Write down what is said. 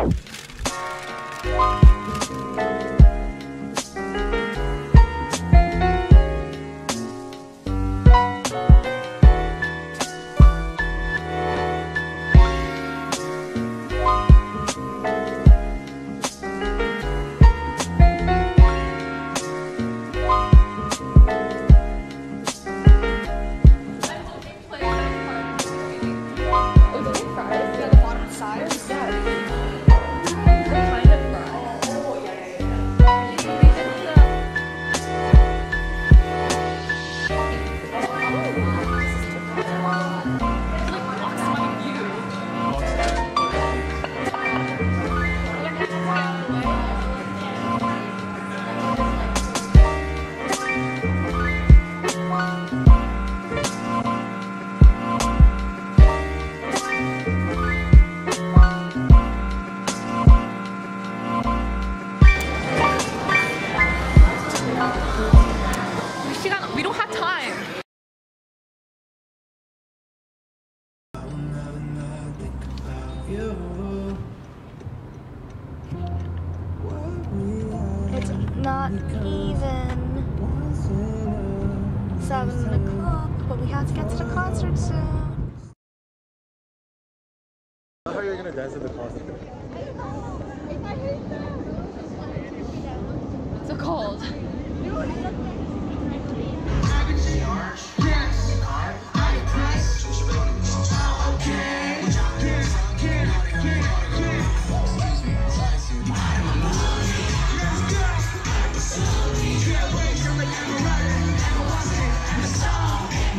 out. It's not even seven o'clock, but we have to get to the concert soon. How are you gonna dance at the concert?